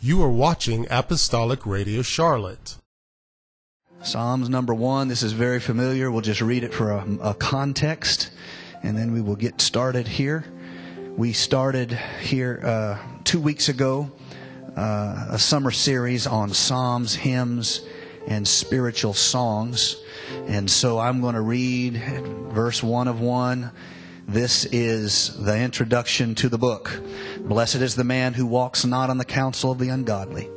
You are watching Apostolic Radio Charlotte. Psalms number one. This is very familiar. We'll just read it for a, a, context and then we will get started here. We started here uh, two weeks ago uh, a summer series on Psalms, hymns, and spiritual songs. And so I'm going to read verse one of one. This is the introduction to the book. Blessed is the man who walks not on the counsel of the ungodly,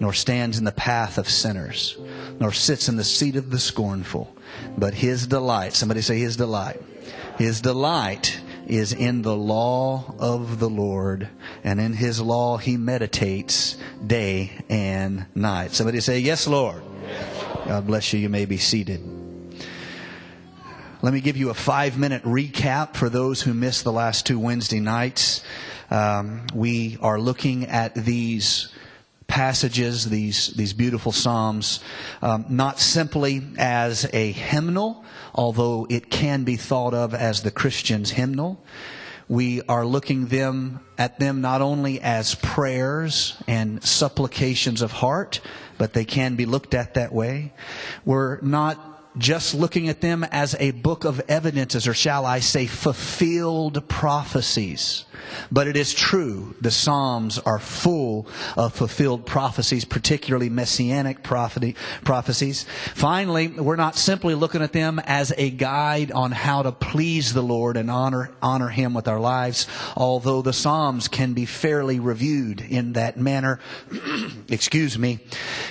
nor stands in the path of sinners, nor sits in the seat of the scornful, but his delight, somebody say his delight. His delight is in the law of the Lord, and in his law he meditates day and night. Somebody say, Yes, Lord. God bless you. You may be seated. Let me give you a five minute recap for those who missed the last two Wednesday nights. Um, we are looking at these passages, these, these beautiful Psalms, um, not simply as a hymnal, although it can be thought of as the Christian's hymnal. We are looking them at them not only as prayers and supplications of heart, but they can be looked at that way. We're not just looking at them as a book of evidences, or shall I say, fulfilled prophecies. But it is true, the Psalms are full of fulfilled prophecies, particularly messianic prophecies. Finally, we're not simply looking at them as a guide on how to please the Lord and honor, honor Him with our lives, although the Psalms can be fairly reviewed in that manner. Excuse me.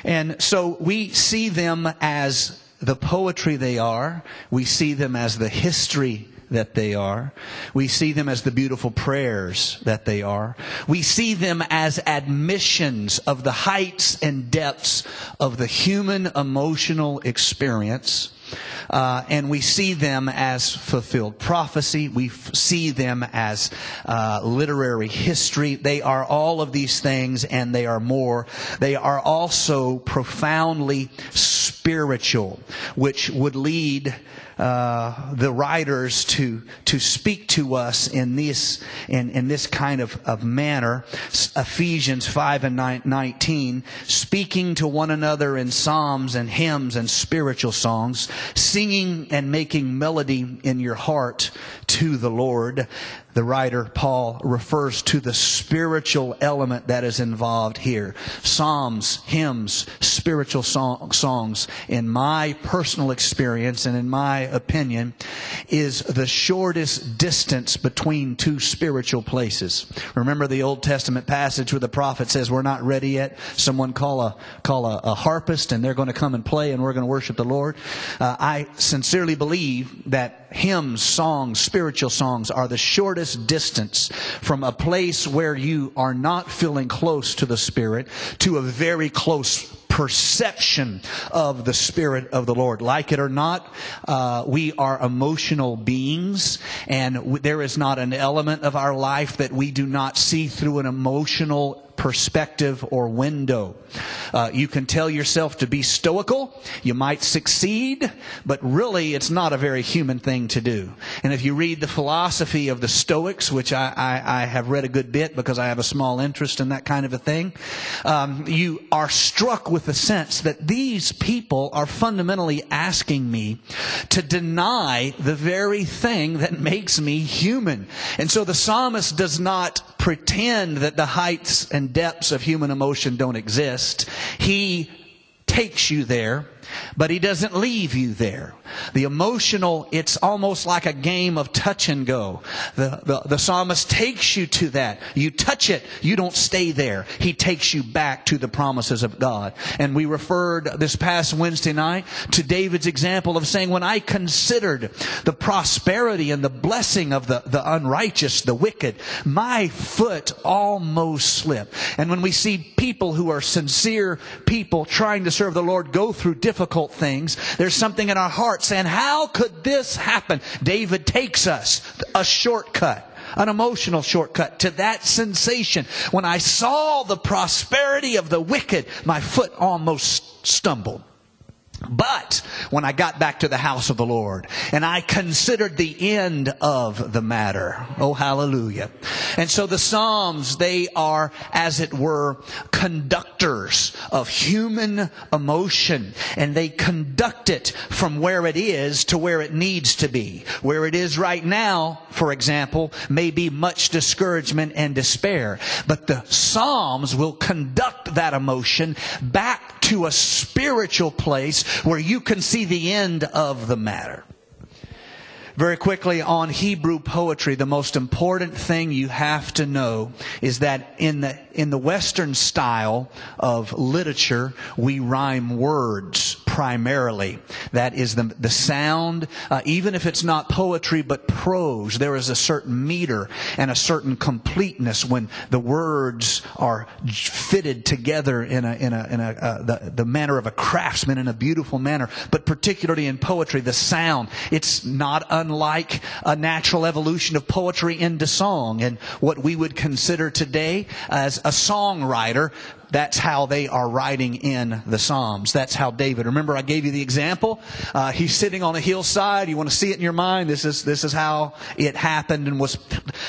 And so we see them as the poetry they are. We see them as the history that they are. We see them as the beautiful prayers that they are. We see them as admissions of the heights and depths of the human emotional experience. Uh, and we see them as fulfilled prophecy. We f- see them as uh, literary history. They are all of these things, and they are more. They are also profoundly spiritual, which would lead uh, the writers to to speak to us in this in, in this kind of, of manner. Ephesians five and 19, speaking to one another in psalms and hymns and spiritual songs, singing and making melody in your heart to the Lord the writer Paul refers to the spiritual element that is involved here. Psalms, hymns, spiritual song, songs, in my personal experience and in my opinion, is the shortest distance between two spiritual places. Remember the Old Testament passage where the prophet says, we're not ready yet. Someone call a, call a, a harpist and they're going to come and play and we're going to worship the Lord. Uh, I sincerely believe that hymns, songs, spiritual songs are the shortest distance from a place where you are not feeling close to the Spirit to a very close perception of the Spirit of the Lord. Like it or not, uh, we are emotional beings, and w- there is not an element of our life that we do not see through an emotional perspective or window. Uh, you can tell yourself to be stoical. You might succeed, but really it's not a very human thing to do. And if you read the philosophy of the Stoics, which I, I, I have read a good bit because I have a small interest in that kind of a thing, um, you are struck with the sense that these people are fundamentally asking me to deny the very thing that makes me human. And so the psalmist does not pretend that the heights and depths of human emotion don't exist. He takes you there but he doesn't leave you there. The emotional, it's almost like a game of touch and go. The, the, the, psalmist takes you to that. You touch it, you don't stay there. He takes you back to the promises of God. And we referred this past Wednesday night to David's example of saying, when I considered the prosperity and the blessing of the, the unrighteous, the wicked, my foot almost slipped. And when we see people who are sincere people trying to serve the Lord go through difficult difficult things, there's something in our heart saying, how could this happen? David takes us a shortcut an emotional shortcut to that sensation. When I saw the prosperity of the wicked, my foot almost stumbled. But when I got back to the house of the Lord and I considered the end of the matter, oh hallelujah. And so the Psalms, they are, as it were, conductors of human emotion and they conduct it from where it is to where it needs to be. Where it is right now, for example, may be much discouragement and despair. But the Psalms will conduct that emotion back to a spiritual place where you can see the end of the matter. Very quickly on Hebrew poetry, the most important thing you have to know is that in the, in the Western style of literature, we rhyme words primarily. That is the, the sound, uh, even if it's not poetry but prose, there is a certain meter and a certain completeness when the words are fitted together in a, in a, in a, uh, the, the manner of a craftsman in a beautiful manner. But particularly in poetry, the sound, it's not unlike a natural evolution of poetry into song. And what we would consider today as a songwriter that's how they are writing in the Psalms. That's how David. Remember, I gave you the example. Uh, he's sitting on a hillside. You want to see it in your mind. This is this is how it happened and was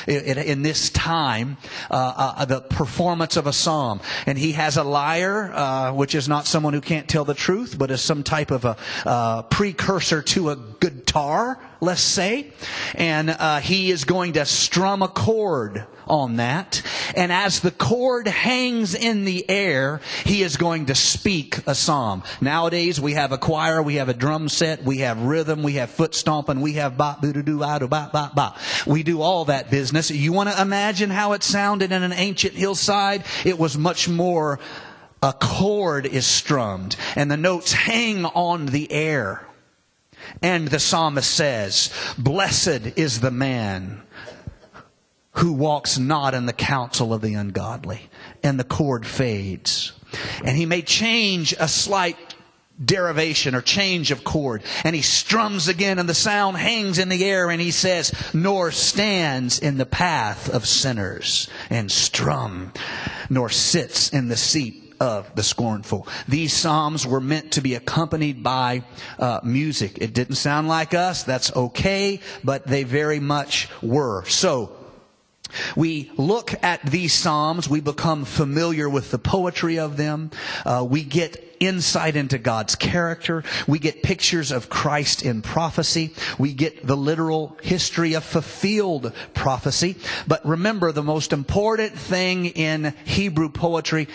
in this time. Uh, uh, the performance of a psalm, and he has a lyre, uh, which is not someone who can't tell the truth, but is some type of a uh, precursor to a guitar, let's say, and uh, he is going to strum a chord on that. And as the chord hangs in the air, he is going to speak a psalm. Nowadays, we have a choir, we have a drum set, we have rhythm, we have foot stomping, we have ba boo doo ba ba ba ba. We do all that business. You want to imagine how it sounded in an ancient hillside? It was much more a chord is strummed and the notes hang on the air. And the psalmist says, Blessed is the man who walks not in the counsel of the ungodly. And the chord fades. And he may change a slight derivation or change of chord. And he strums again and the sound hangs in the air and he says, nor stands in the path of sinners and strum, nor sits in the seat of the scornful. These psalms were meant to be accompanied by uh, music. It didn't sound like us. That's okay, but they very much were. So we look at these Psalms, we become familiar with the poetry of them, uh, we get insight into God's character, we get pictures of Christ in prophecy, we get the literal history of fulfilled prophecy. But remember, the most important thing in Hebrew poetry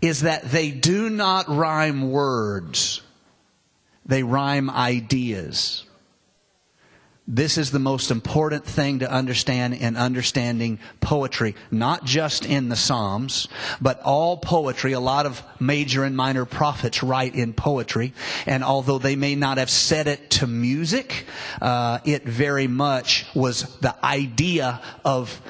is that they do not rhyme words, they rhyme ideas. This is the most important thing to understand in understanding poetry, not just in the Psalms, but all poetry. A lot of major and minor prophets write in poetry, and although they may not have said it to music, uh, it very much was the idea of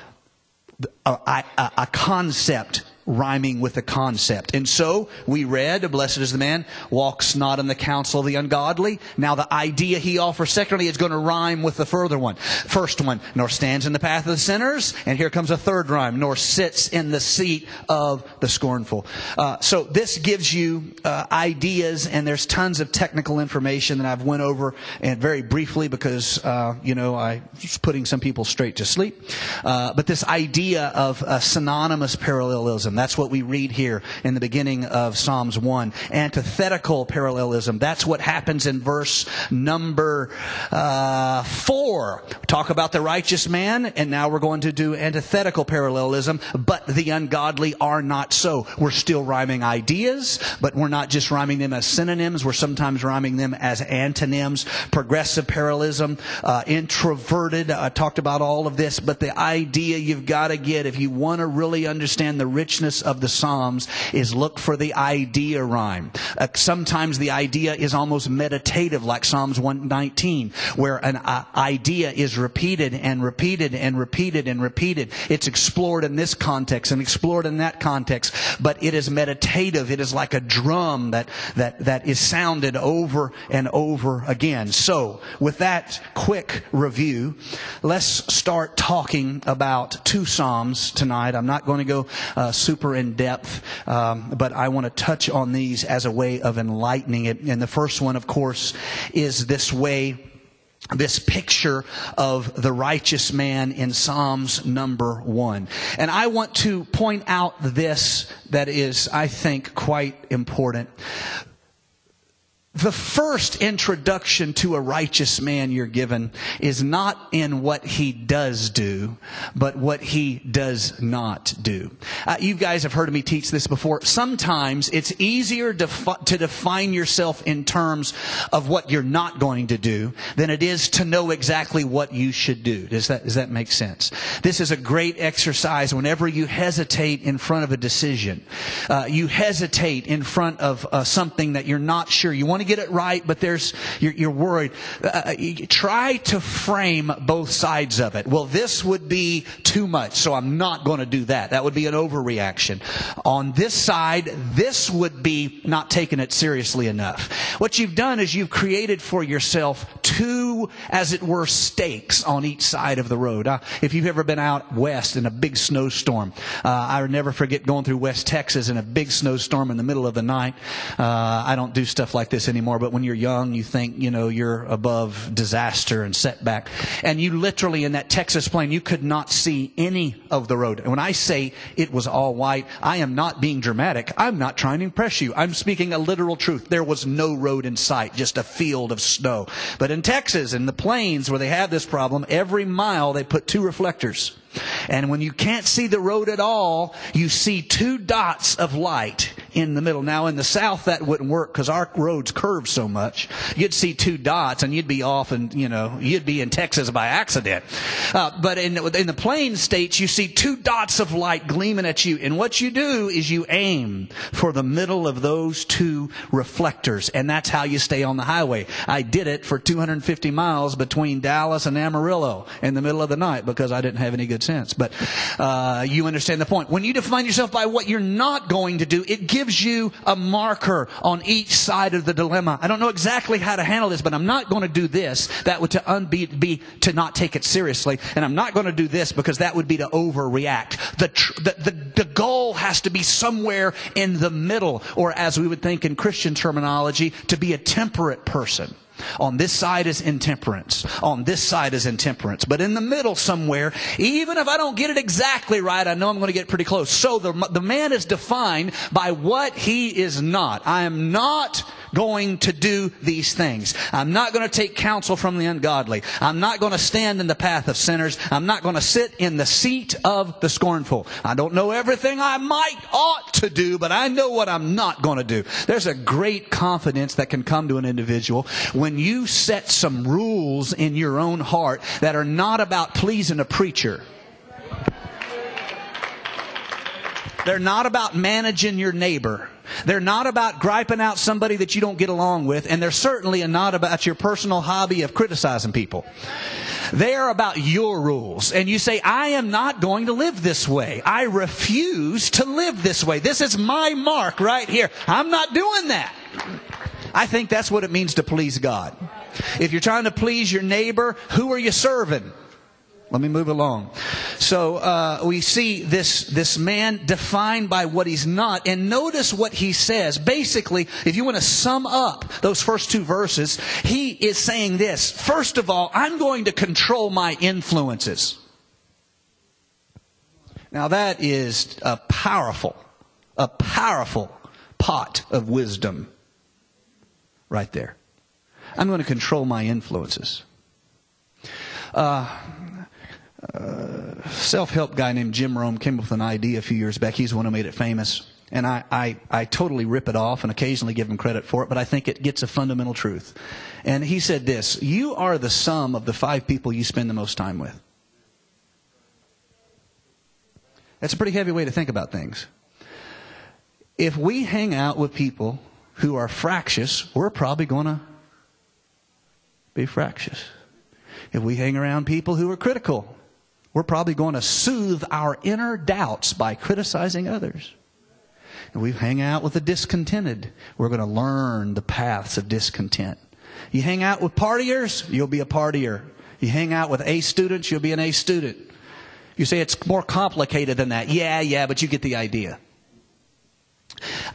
a, a, a concept rhyming with the concept. And so we read, blessed is the man, walks not in the counsel of the ungodly. Now the idea he offers secondly is going to rhyme with the further one. First one, nor stands in the path of the sinners. And here comes a third rhyme, nor sits in the seat of the scornful. Uh, so this gives you uh, ideas and there's tons of technical information that I've went over and very briefly because, uh, you know, I was putting some people straight to sleep. Uh, but this idea of synonymous parallelism that's what we read here in the beginning of Psalms 1. Antithetical parallelism. That's what happens in verse number uh, 4. Talk about the righteous man, and now we're going to do antithetical parallelism, but the ungodly are not so. We're still rhyming ideas, but we're not just rhyming them as synonyms. We're sometimes rhyming them as antonyms. Progressive parallelism, uh, introverted. I talked about all of this, but the idea you've got to get if you want to really understand the richness richness of the Psalms is look for the idea rhyme. Uh, sometimes the idea is almost meditative, like Psalms 119, where an uh, idea is repeated and repeated and repeated and repeated. It's explored in this context and explored in that context, but it is meditative. It is like a drum that, that, that is sounded over and over again. So, with that quick review, let's start talking about two Psalms tonight. I'm not going to go uh, super in depth, um, but I want to touch on these as a way of enlightening it. And the first one, of course, is this way this picture of the righteous man in Psalms number one. And I want to point out this that is, I think, quite important the first introduction to a righteous man you're given is not in what he does do, but what he does not do. Uh, you guys have heard me teach this before. Sometimes it's easier defi- to define yourself in terms of what you're not going to do than it is to know exactly what you should do. Does that, does that make sense? This is a great exercise whenever you hesitate in front of a decision. Uh, you hesitate in front of uh, something that you're not sure. You want to get it right, but there's, you're, you're worried. Uh, you try to frame both sides of it. Well, this would be too much, so I'm not going to do that. That would be an overreaction. On this side, this would be not taking it seriously enough. What you've done is you've created for yourself two, as it were, stakes on each side of the road. Uh, if you've ever been out west in a big snowstorm, uh, I never forget going through West Texas in a big snowstorm in the middle of the night. Uh, I don't do stuff like this anymore, but when you're young, you think, you know, you're above disaster and setback. And you literally, in that Texas plain, you could not see any of the road. And when I say it was all white, I am not being dramatic. I'm not trying to impress you. I'm speaking a literal truth. There was no road in sight, just a field of snow. But in Texas, in the plains where they have this problem, every mile they put two reflectors. And when you can't see the road at all, you see two dots of light in the middle. Now in the south that wouldn't work because our roads curve so much. You'd see two dots and you'd be off and, you know, you'd be in Texas by accident. Uh, but in, in the plain states, you see two dots of light gleaming at you. And what you do is you aim for the middle of those two reflectors. And that's how you stay on the highway. I did it for 250 miles between Dallas and Amarillo in the middle of the night because I didn't have any good sense. But uh, you understand the point. When you define yourself by what you're not going to do, it gives you a marker on each side of the dilemma. I don't know exactly how to handle this, but I'm not going to do this. That would to unbe- be to not take it seriously, and I'm not going to do this because that would be to overreact. The, tr- the, the the goal has to be somewhere in the middle, or as we would think in Christian terminology, to be a temperate person. On this side is intemperance. On this side is intemperance. But in the middle somewhere, even if I don't get it exactly right, I know I'm going to get pretty close. So the, the man is defined by what he is not. I am not going to do these things. I'm not going to take counsel from the ungodly. I'm not going to stand in the path of sinners. I'm not going to sit in the seat of the scornful. I don't know everything I might ought to do, but I know what I'm not going to do. There's a great confidence that can come to an individual when you set some rules in your own heart that are not about pleasing a preacher. They're not about managing your neighbor. They're not about griping out somebody that you don't get along with, and they're certainly not about your personal hobby of criticizing people. They are about your rules. And you say, I am not going to live this way. I refuse to live this way. This is my mark right here. I'm not doing that. I think that's what it means to please God. If you're trying to please your neighbor, who are you serving? Let me move along. So uh, we see this this man defined by what he's not, and notice what he says. Basically, if you want to sum up those first two verses, he is saying this: First of all, I'm going to control my influences. Now that is a powerful, a powerful pot of wisdom, right there. I'm going to control my influences. Uh, uh, self-help guy named Jim Rohn came up with an idea a few years back. He's the one who made it famous. And I, I, I totally rip it off and occasionally give him credit for it, but I think it gets a fundamental truth. And he said this, you are the sum of the five people you spend the most time with. That's a pretty heavy way to think about things. If we hang out with people who are fractious, we're probably going to be fractious. If we hang around people who are critical, we're probably going to soothe our inner doubts by criticizing others. If we hang out with the discontented, we're going to learn the paths of discontent. You hang out with partiers, you'll be a partier. You hang out with A students, you'll be an A student. You say it's more complicated than that. Yeah, yeah, but you get the idea.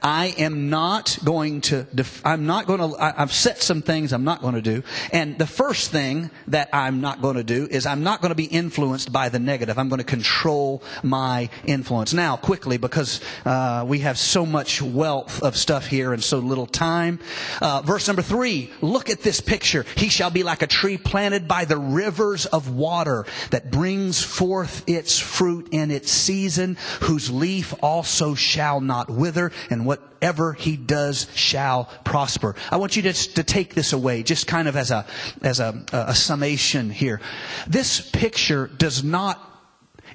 I am not going to, def- I'm not going to, I, I've set some things I'm not going to do. And the first thing that I'm not going to do is I'm not going to be influenced by the negative. I'm going to control my influence. Now, quickly, because uh, we have so much wealth of stuff here and so little time. Uh, verse number three, look at this picture. He shall be like a tree planted by the rivers of water that brings forth its fruit in its season, whose leaf also shall not wither and whatever he does shall prosper. I want you to, to take this away, just kind of as a, as a, a summation here. This picture does not,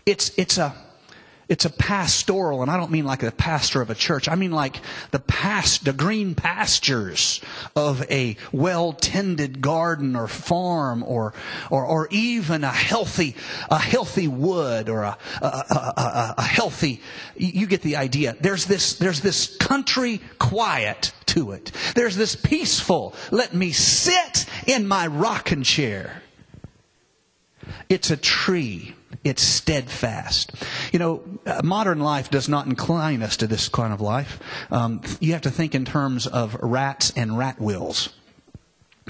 it's, it's a, it's a pastoral, and I don't mean like a pastor of a church. I mean like the past, the green pastures of a well-tended garden or farm, or or, or even a healthy a healthy wood or a a, a, a healthy. You get the idea. There's this there's this country quiet to it. There's this peaceful. Let me sit in my rocking chair. It's a tree it's steadfast. You know, uh, modern life does not incline us to this kind of life. Um, you have to think in terms of rats and rat wheels.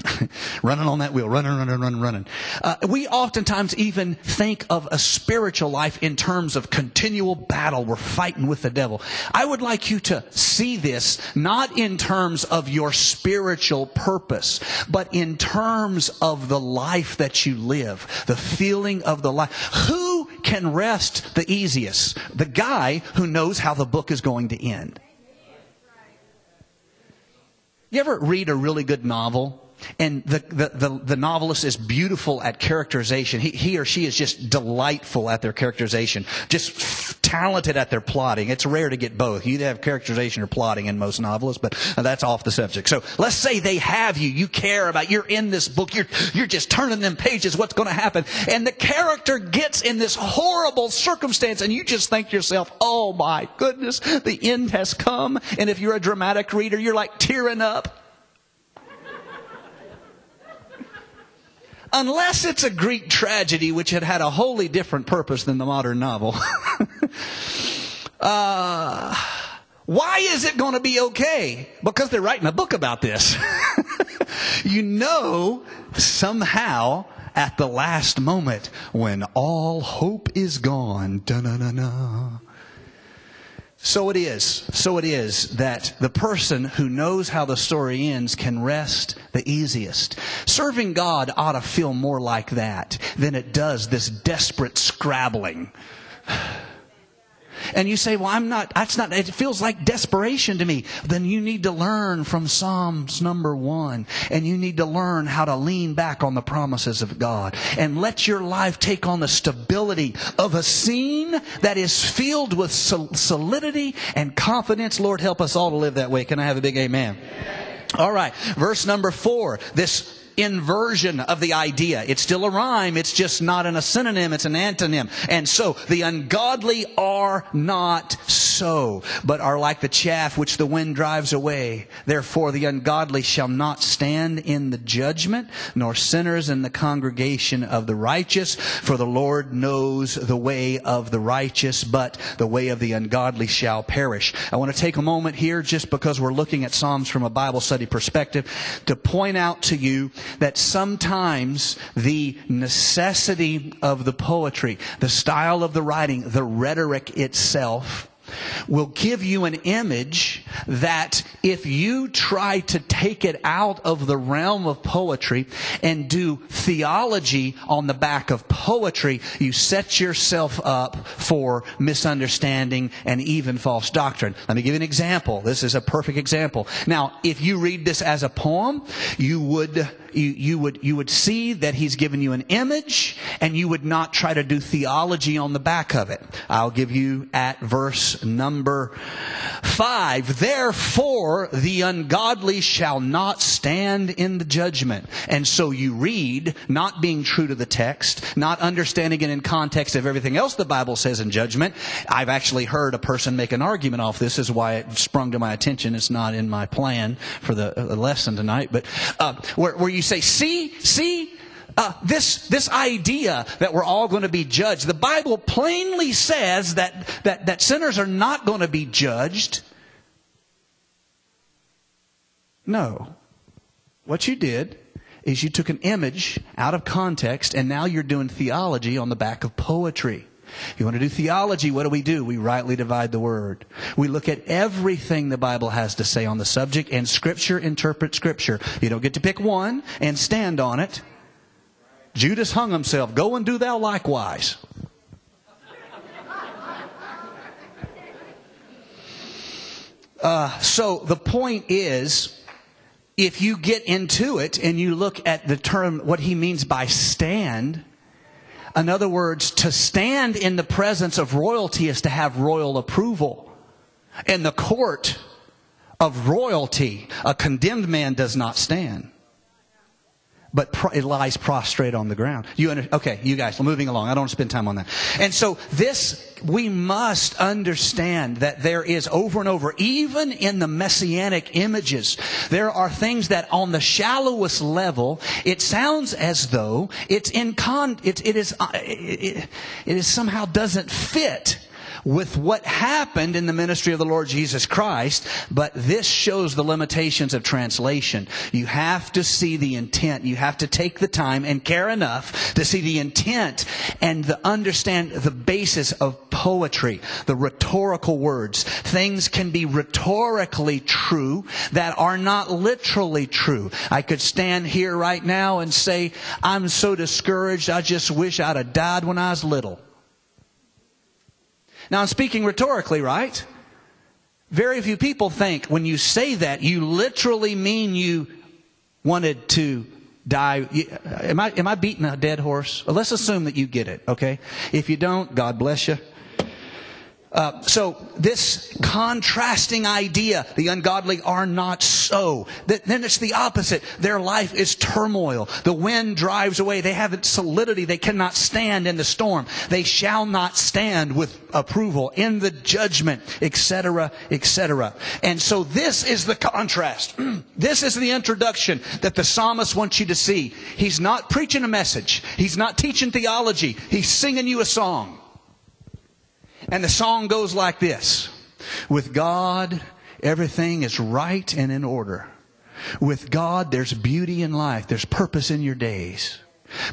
running on that wheel, running, running, running, running. Uh, we oftentimes even think of a spiritual life in terms of continual battle. We're fighting with the devil. I would like you to see this not in terms of your spiritual purpose, but in terms of the life that you live, the feeling of the life. Who can rest the easiest? The guy who knows how the book is going to end. You ever read a really good novel and the, the, the, the, novelist is beautiful at characterization. He, he or she is just delightful at their characterization, just talented at their plotting. It's rare to get both. You either have characterization or plotting in most novelists, but that's off the subject. So let's say they have you. You care about, you're in this book. You're, you're just turning them pages. What's going to happen? And the character gets in this horrible circumstance and you just think to yourself, oh my goodness, the end has come. And if you're a dramatic reader, you're like tearing up. Unless it's a Greek tragedy which had had a wholly different purpose than the modern novel. uh, why is it going to be okay? Because they're writing a book about this. you know, somehow, at the last moment, when all hope is gone, da-na-na-na, so it is, so it is that the person who knows how the story ends can rest the easiest. Serving God ought to feel more like that than it does this desperate scrabbling. and you say, well, I'm not, that's not, it feels like desperation to me. Then you need to learn from Psalms number one. And you need to learn how to lean back on the promises of God. And let your life take on the stability of a scene that is filled with solidity and confidence. Lord, help us all to live that way. Can I have a big amen? All right. Verse number four. This inversion of the idea. It's still a rhyme. It's just not in a synonym. It's an antonym. And so the ungodly are not so, but are like the chaff which the wind drives away. Therefore the ungodly shall not stand in the judgment, nor sinners in the congregation of the righteous. For the Lord knows the way of the righteous, but the way of the ungodly shall perish. I want to take a moment here just because we're looking at Psalms from a Bible study perspective to point out to you that sometimes the necessity of the poetry, the style of the writing, the rhetoric itself, will give you an image that if you try to take it out of the realm of poetry and do theology on the back of poetry, you set yourself up for misunderstanding and even false doctrine. Let me give you an example. This is a perfect example. Now, if you read this as a poem, you would you, you, would, you would see that he's given you an image and you would not try to do theology on the back of it. I'll give you at verse number five. Therefore, the ungodly shall not stand in the judgment. And so you read, not being true to the text, not understanding it in context of everything else the Bible says in judgment. I've actually heard a person make an argument off this is why it sprung to my attention. It's not in my plan for the, the lesson tonight, but uh, where, where you say, see, see, uh, this, this idea that we're all going to be judged. The Bible plainly says that, that, that sinners are not going to be judged. No. What you did is you took an image out of context and now you're doing theology on the back of poetry. You want to do theology, what do we do? We rightly divide the word. We look at everything the Bible has to say on the subject and scripture interprets scripture. You don't get to pick one and stand on it. Judas hung himself. Go and do thou likewise. Uh, so the point is, if you get into it and you look at the term, what he means by stand, in other words, to stand in the presence of royalty is to have royal approval. In the court of royalty, a condemned man does not stand but it lies prostrate on the ground. You under, okay, you guys, moving along. I don't want to spend time on that. And so this, we must understand that there is over and over, even in the messianic images, there are things that on the shallowest level, it sounds as though it's in con, it, it is, uh, it, it is somehow doesn't fit with what happened in the ministry of the Lord Jesus Christ, but this shows the limitations of translation. You have to see the intent. You have to take the time and care enough to see the intent and the, understand the basis of poetry, the rhetorical words. Things can be rhetorically true that are not literally true. I could stand here right now and say, I'm so discouraged, I just wish I'd have died when I was little. Now, I'm speaking rhetorically, right? Very few people think when you say that, you literally mean you wanted to die. Uh, am I, am I beating a dead horse? Well, let's assume that you get it, okay? If you don't, God bless you. Uh, so this contrasting idea, the ungodly are not so. That, then it's the opposite. Their life is turmoil. The wind drives away. They haven't solidity. They cannot stand in the storm. They shall not stand with approval in the judgment, etc., etc. And so this is the contrast. this is the introduction that the psalmist wants you to see. He's not preaching a message. He's not teaching theology. He's singing you a song. And the song goes like this With God, everything is right and in order. With God, there's beauty in life, there's purpose in your days.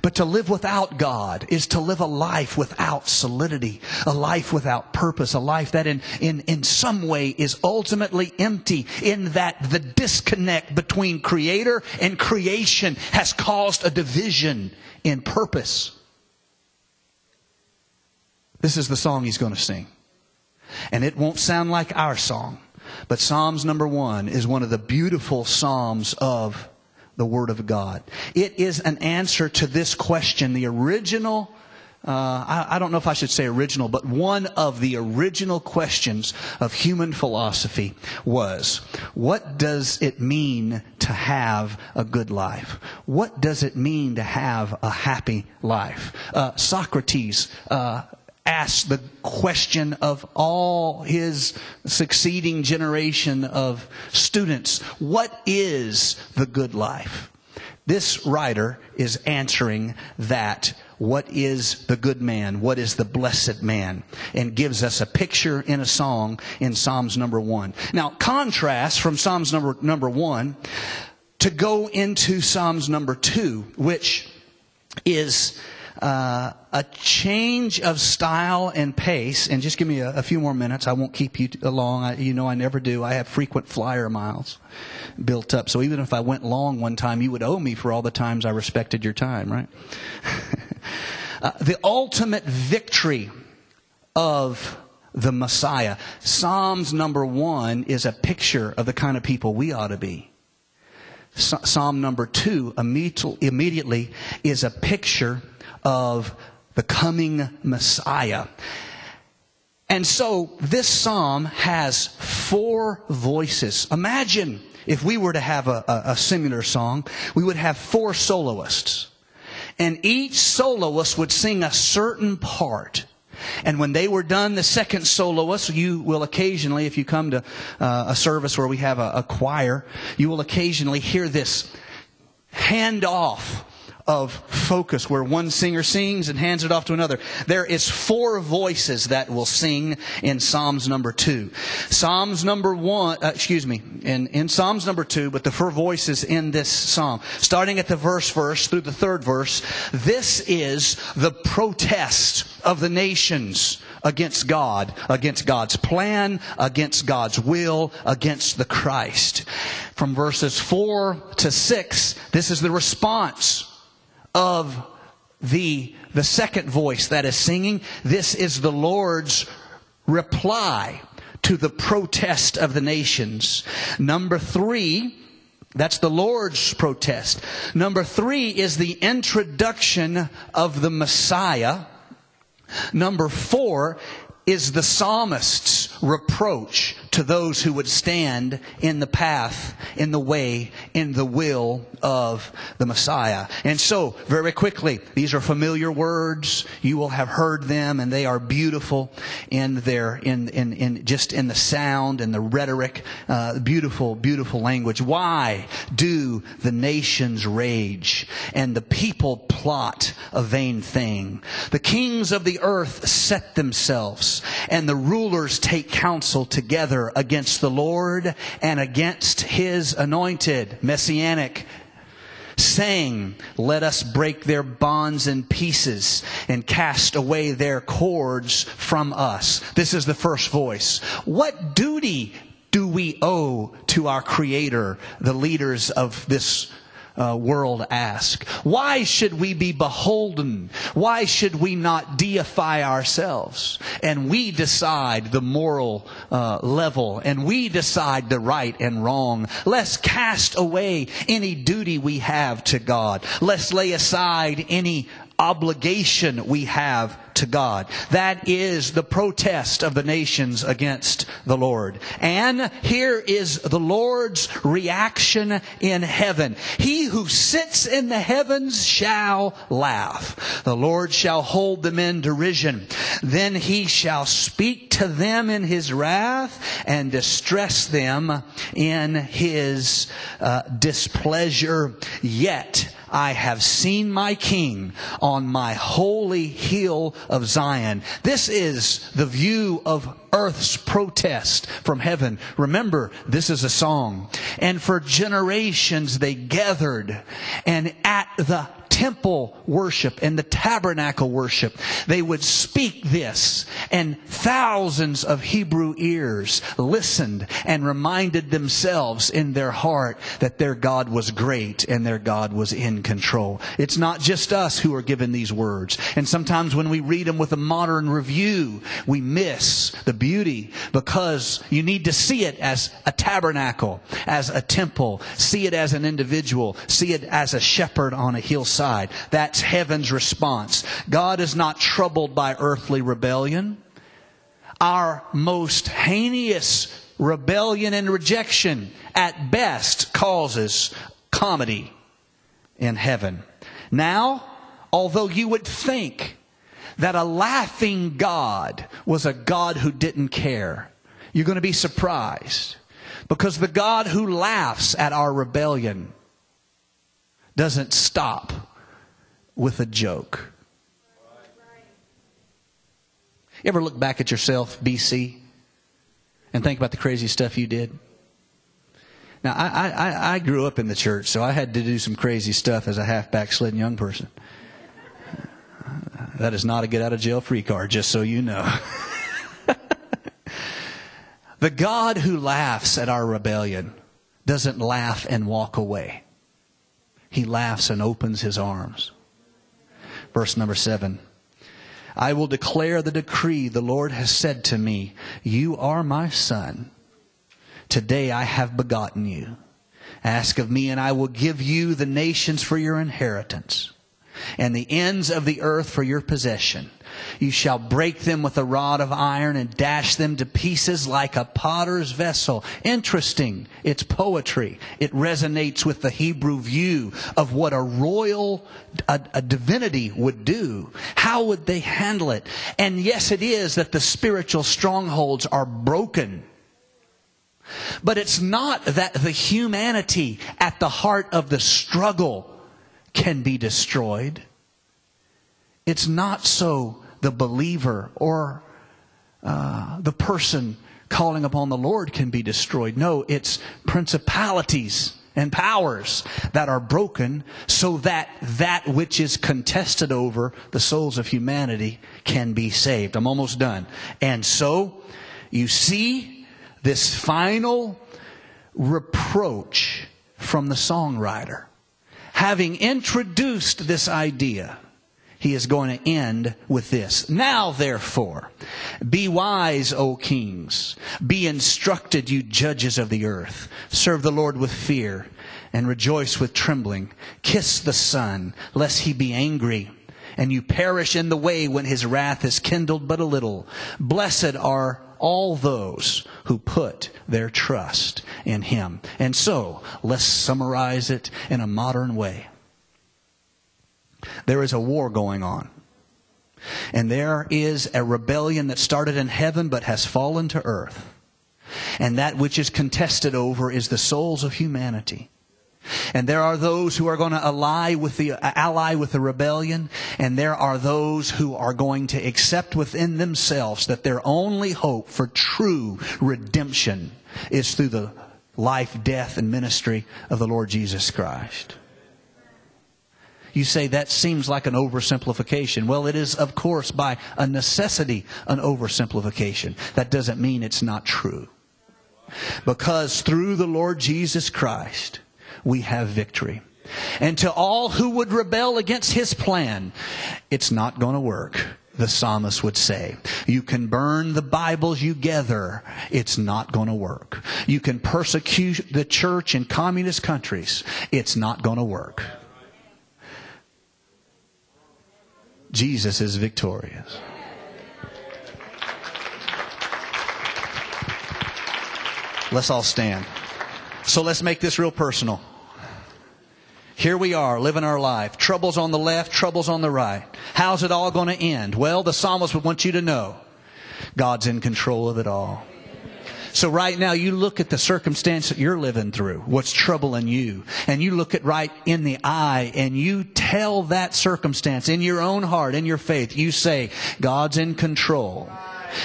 But to live without God is to live a life without solidity, a life without purpose, a life that in, in, in some way is ultimately empty in that the disconnect between creator and creation has caused a division in purpose. This is the song he's going to sing. And it won't sound like our song, but Psalms number one is one of the beautiful Psalms of the Word of God. It is an answer to this question. The original, uh, I, I don't know if I should say original, but one of the original questions of human philosophy was, what does it mean to have a good life? What does it mean to have a happy life? Uh, Socrates, uh, asked the question of all his succeeding generation of students What is the good life? This writer is answering that. What is the good man? What is the blessed man? And gives us a picture in a song in Psalms number one. Now, contrast from Psalms number, number one to go into Psalms number two, which is uh, a change of style and pace. And just give me a, a few more minutes. I won't keep you long. I, you know, I never do. I have frequent flyer miles built up. So even if I went long one time, you would owe me for all the times I respected your time, right? uh, the ultimate victory of the Messiah. Psalms number one is a picture of the kind of people we ought to be. Psalm number two immediately is a picture of the coming Messiah. And so this psalm has four voices. Imagine if we were to have a, a, a, similar song, we would have four soloists. And each soloist would sing a certain part. And when they were done, the second soloist, you will occasionally, if you come to uh, a service where we have a, a choir, you will occasionally hear this hand off of focus where one singer sings and hands it off to another. There is four voices that will sing in Psalms number two. Psalms number one, uh, excuse me, in, in Psalms number two, but the four voices in this psalm. Starting at the verse verse through the third verse, this is the protest of the nations against God, against God's plan, against God's will, against the Christ. From verses four to six, this is the response of the, the second voice that is singing. This is the Lord's reply to the protest of the nations. Number three, that's the Lord's protest. Number three is the introduction of the Messiah. Number four is the psalmist's reproach to those who would stand in the path, in the way, in the will of the Messiah. And so, very quickly, these are familiar words. You will have heard them and they are beautiful in their, in, in, in just in the sound and the rhetoric. Uh, beautiful, beautiful language. Why do the nations rage and the people plot a vain thing? The kings of the earth set themselves and the rulers take counsel together against the Lord and against his anointed, messianic, saying, Let us break their bonds in pieces and cast away their cords from us. This is the first voice. What duty do we owe to our Creator, the leaders of this uh, world ask. Why should we be beholden? Why should we not deify ourselves? And we decide the moral uh, level, and we decide the right and wrong. Let's cast away any duty we have to God. Let's lay aside any obligation we have to God. That is the protest of the nations against the Lord. And here is the Lord's reaction in heaven. He who sits in the heavens shall laugh. The Lord shall hold them in derision. Then he shall speak to them in his wrath and distress them in his uh, displeasure. Yet I have seen my king on my holy hill of Zion. This is the view of earth's protest from heaven. Remember, this is a song. And for generations they gathered and at the temple worship and the tabernacle worship, they would speak this, and thousands of Hebrew ears listened and reminded themselves in their heart that their God was great and their God was in control. It's not just us who are given these words. And sometimes when we read them with a modern review, we miss the beauty because you need to see it as a tabernacle, as a temple, see it as an individual, see it as a shepherd on a hillside. That's heaven's response. God is not troubled by earthly rebellion. Our most heinous rebellion and rejection at best causes comedy in heaven. Now, although you would think that a laughing God was a God who didn't care, you're going to be surprised because the God who laughs at our rebellion doesn't stop with a joke. You ever look back at yourself, BC, and think about the crazy stuff you did? Now, I, I, I grew up in the church, so I had to do some crazy stuff as a half backslidden young person. That is not a get out of jail free card, just so you know. the God who laughs at our rebellion doesn't laugh and walk away, He laughs and opens His arms. Verse number seven. I will declare the decree the Lord has said to me, You are my son. Today I have begotten you. Ask of me, and I will give you the nations for your inheritance, and the ends of the earth for your possession. You shall break them with a rod of iron and dash them to pieces like a potter's vessel. Interesting. It's poetry. It resonates with the Hebrew view of what a royal, a, a divinity would do. How would they handle it? And yes, it is that the spiritual strongholds are broken. But it's not that the humanity at the heart of the struggle can be destroyed. It's not so the believer or uh, the person calling upon the Lord can be destroyed. No, it's principalities and powers that are broken so that that which is contested over the souls of humanity can be saved. I'm almost done. And so you see this final reproach from the songwriter. Having introduced this idea, he is going to end with this. Now, therefore, be wise, O kings. Be instructed, you judges of the earth. Serve the Lord with fear and rejoice with trembling. Kiss the Son, lest he be angry and you perish in the way when his wrath is kindled but a little. Blessed are all those who put their trust in him. And so, let's summarize it in a modern way. There is a war going on. And there is a rebellion that started in heaven but has fallen to earth. And that which is contested over is the souls of humanity. And there are those who are going to ally with the ally with the rebellion, and there are those who are going to accept within themselves that their only hope for true redemption is through the life, death, and ministry of the Lord Jesus Christ. You say that seems like an oversimplification. Well, it is, of course, by a necessity, an oversimplification. That doesn't mean it's not true. Because through the Lord Jesus Christ, we have victory. And to all who would rebel against his plan, it's not going to work the psalmist would say. You can burn the Bibles you gather. It's not going to work. You can persecute the church in communist countries. It's not going to work. Jesus is victorious. Let's all stand. So let's make this real personal. Here we are living our life. Troubles on the left, troubles on the right. How's it all going to end? Well, the psalmist would want you to know God's in control of it all. So right now you look at the circumstance that you're living through, what's troubling you, and you look it right in the eye and you tell that circumstance in your own heart, in your faith, you say, God's in control.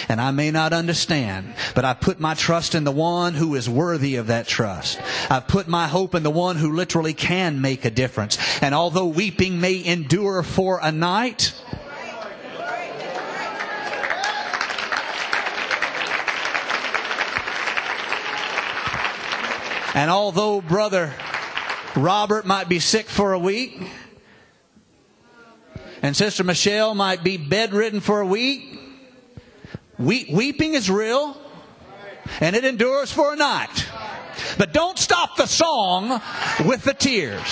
And I may not understand, but I put my trust in the one who is worthy of that trust. I put my hope in the one who literally can make a difference. And although weeping may endure for a night, And although brother Robert might be sick for a week, and Sister Michelle might be bedridden for a week, we- weeping is real, and it endures for a night. But don't stop the song with the tears.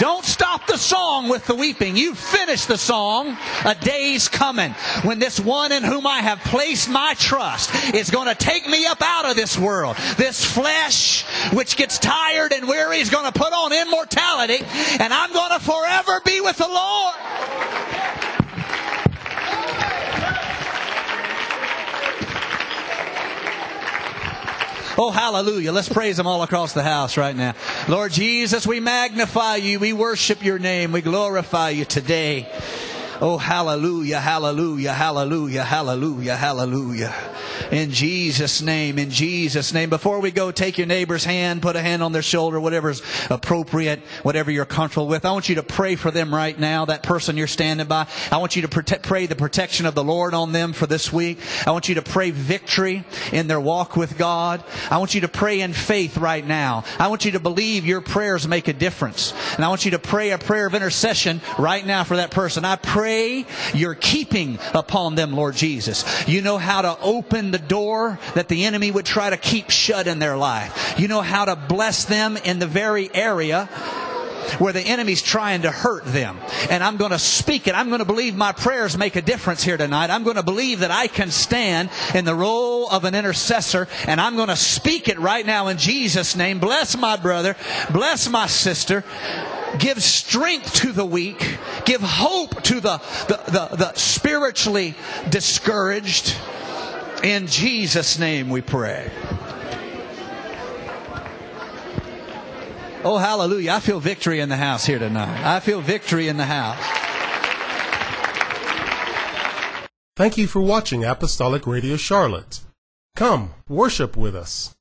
Don't stop the song with the weeping. You finish the song. A day's coming when this one in whom I have placed my trust is going to take me up out of this world. This flesh, which gets tired and weary, is going to put on immortality, and I'm going to forever be with the Lord. Oh, hallelujah. Let's praise Him all across the house right now. Lord Jesus, we magnify you. We worship your name. We glorify you today. Oh, hallelujah, hallelujah, hallelujah, hallelujah, hallelujah. In Jesus' name, in Jesus' name. Before we go, take your neighbor's hand, put a hand on their shoulder, whatever's appropriate, whatever you're comfortable with. I want you to pray for them right now, that person you're standing by. I want you to pray the protection of the Lord on them for this week. I want you to pray victory in their walk with God. I want you to pray in faith right now. I want you to believe your prayers make a difference. And I want you to pray a prayer of intercession right now for that person. I pray you're keeping upon them, Lord Jesus. You know how to open the door that the enemy would try to keep shut in their life. You know how to bless them in the very area where the enemy's trying to hurt them. And I'm going to speak it. I'm going to believe my prayers make a difference here tonight. I'm going to believe that I can stand in the role of an intercessor and I'm going to speak it right now in Jesus' name. Bless my brother. Bless my sister. Give strength to the weak. Give hope to the, the, the, the spiritually discouraged. In Jesus' name we pray. Oh, hallelujah. I feel victory in the house here tonight. I feel victory in the house. Thank you for watching Apostolic Radio Charlotte. Come, worship with us.